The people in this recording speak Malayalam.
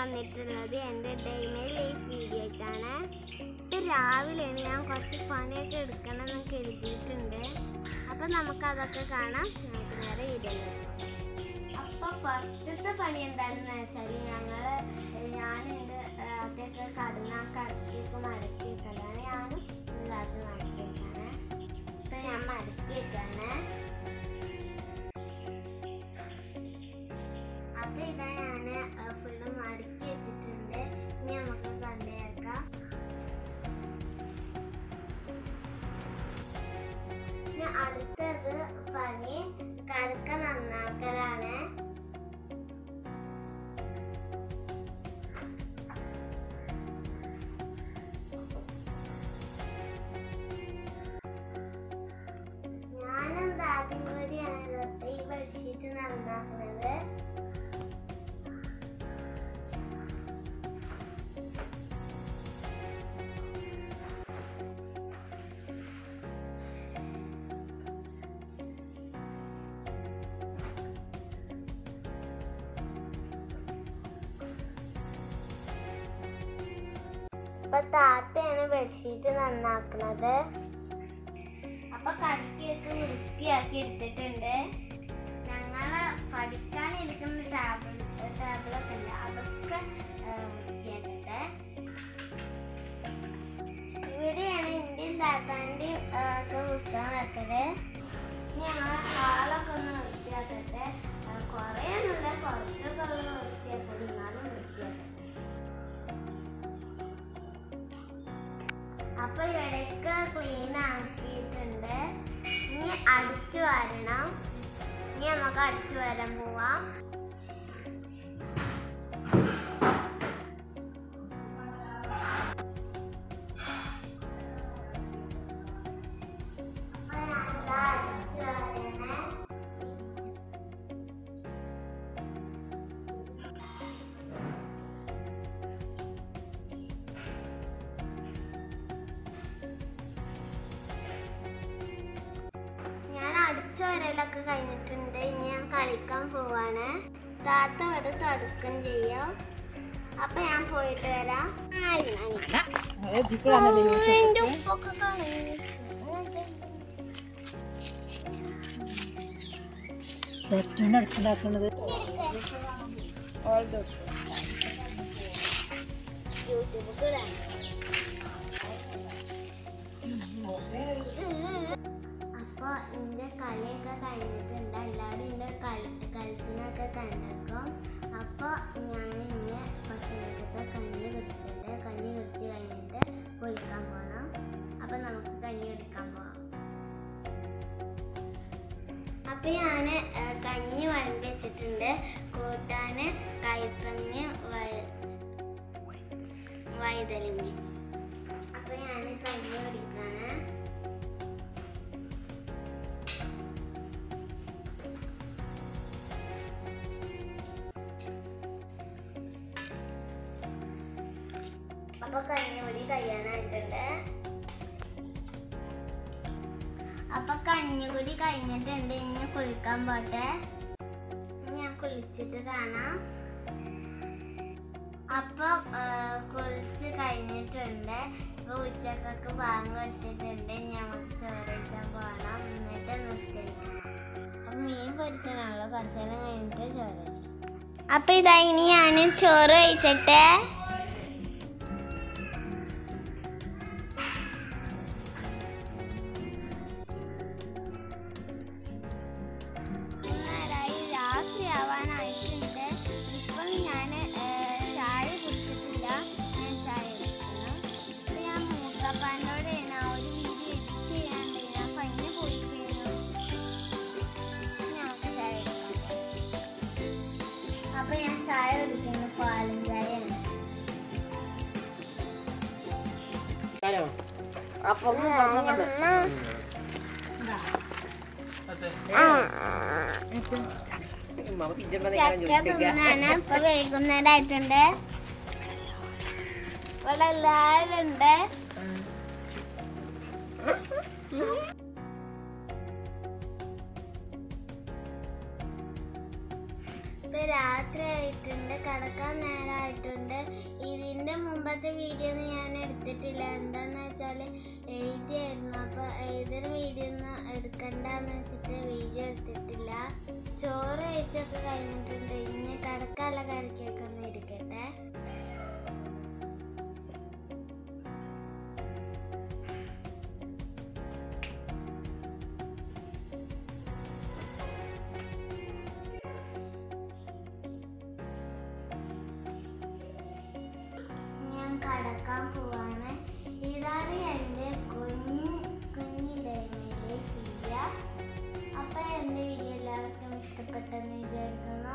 വന്നിട്ടുള്ളത് എന്റെ ഡെയിലി ലൈഫ് വീഡിയോയ്ക്കാണ്. രാവിലെയാണ് ഞാൻ കുറച്ച് പണിയൊക്കെ എടുക്കണം എന്ന് കരുതിയിട്ടുണ്ട്. അപ്പം നമുക്കതൊക്കെ കാണാം. നമുക്ക് നേരെ വീഡിയോ അപ്പോൾ ഫസ്റ്റത്തെ പണി എന്താണെന്ന് വെച്ചാൽ ഞങ്ങൾ ഞാൻ എന്റെ അതൊക്കെ കടന്ന കടത്തിയൊക്കെ വെക്കലാണ് ഞാനും മടക്കി അടുത്തത് പണി കടുക്ക നന്നാക്കലാണ്. ഞാനെന്താ ആദ്യം കൂടിയാണ് ഈ ബെഡ്ഷീറ്റ് നന്നാക്കുന്നത്. ഇപ്പൊ താത്തയാണ് ബെഡ്ഷീറ്റ് നന്നാക്കുന്നത് അപ്പൊ കടക്കിയൊക്കെ വൃത്തിയാക്കി എടുത്തിട്ടുണ്ട്. ഞങ്ങൾ പഠിക്കാനിരിക്കുന്ന ടാബിൾ അപ്പൊ ഇവിടെയൊക്കെ ക്ലീൻ ആക്കിയിട്ടുണ്ട്. ഇനി അടിച്ചു വരണം. ഇനി നമുക്ക് അടിച്ചു വരാൻ പോവാം. ഞാൻ വരലൊക്കെ കഴിഞ്ഞിട്ടുണ്ട്. ഇനി ഞാൻ കളിക്കാൻ പോവാണ്. താത്ത ഇവിടെ തടുക്കും ചെയ്യും. അപ്പൊ ഞാൻ പോയിട്ട് വരാം. അടുത്തുണ്ടാക്കുന്നത്. യൂട്യൂബ് ഇടാം. കളിച്ചിനൊക്കെ അപ്പോൾ ഞാൻ ഇന്ന് പത്തനംതിട്ട കഞ്ഞി കുടിച്ചിട്ട് കഞ്ഞി കുടിച്ച് കഴിഞ്ഞിട്ട് കുളിക്കാൻ പോകണം അപ്പോൾ നമുക്ക് കഞ്ഞി കുടിക്കാൻ പോകാം അപ്പൊ ഞാൻ കഞ്ഞി വരമ്പ് വെച്ചിട്ടുണ്ട്. കൈപ്പങ്ങി വൈതലിങ്ങി അപ്പൊ കഞ്ഞിപൊടി കഴിയാനായിട്ടുണ്ട്. അപ്പൊ കഞ്ഞിപൊടി കഴിഞ്ഞിട്ടുണ്ട്. ഇനി കുളിക്കാൻ പോട്ടെ. ഞാൻ കുളിച്ചിട്ട് കാണാം. അപ്പൊ കുളിച്ച് കഴിഞ്ഞിട്ടുണ്ട്. ഇപ്പൊ ഉച്ചക്കൊക്കെ ഭാഗം കൊടുത്തിട്ടുണ്ട്. ഇനി നമുക്ക് പോകണം എന്നിട്ട് നിസ്കരിക്കണം. അപ്പൊ മീൻ പൊരിച്ചനാണല്ലോ കുറച്ച് കഴിഞ്ഞിട്ട് ചോറ് അപ്പൊ ഇതാ ഇനി ഞാൻ ചോറ് കഴിച്ചിട്ട്. ചക്ക തിന്നാണ് ഇപ്പൊ വൈകുന്നേരം ആയിട്ടുണ്ട് ഇവിടെ എല്ലാവരും ഉണ്ട് ഇപ്പൊ കടക്കാൻ നേരമായിട്ടുണ്ട് ഇതിന്റെ മുമ്പത്തെ വീഡിയോ ഒന്നും ഞാൻ എടുത്തിട്ടില്ല. എന്താന്ന് വെച്ചാൽ എഴുതിയായിരുന്നു. അപ്പോൾ ഏതൊരു വീഡിയോ ഒന്നും എടുക്കണ്ടെന്ന് വെച്ചിട്ട് വീഡിയോ എടുത്തിട്ടില്ല. ചോറ് കഴിച്ചൊക്കെ കഴിഞ്ഞിട്ടുണ്ട്. ഇനി കടക്കാല കഴിച്ചൊക്കെ ഒന്ന് ഇരിക്കട്ടെ. കടക്കാൻ പോവാണ്. ഇതാണ് എന്റെ കുഞ്ഞു കുഞ്ഞു ഡൈമിലെ അപ്പം എന്റെ വീഡിയോ എല്ലാവർക്കും ഇഷ്ടപ്പെട്ടെന്ന് വിചാരിക്കുന്നു.